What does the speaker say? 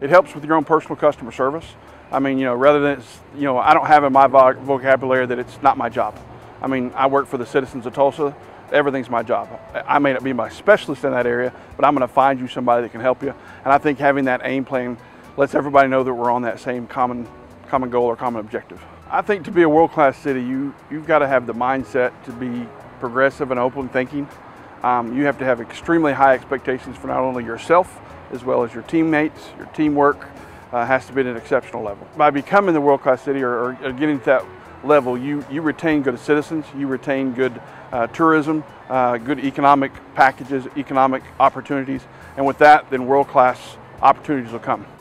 It helps with your own personal customer service. I mean, you know, rather than, you know, I don't have in my vocabulary that it's not my job. I mean, I work for the citizens of Tulsa. Everything's my job. I may not be my specialist in that area, but I'm going to find you somebody that can help you. And I think having that AIM plan lets everybody know that we're on that same common, common goal or common objective. I think to be a world-class city, you, you've got to have the mindset to be progressive and open thinking. Um, you have to have extremely high expectations for not only yourself, as well as your teammates, your teamwork uh, has to be at an exceptional level. By becoming the world-class city or, or, getting to that level, you, you retain good citizens, you retain good uh, tourism, uh, good economic packages, economic opportunities, and with that, then world-class opportunities will come.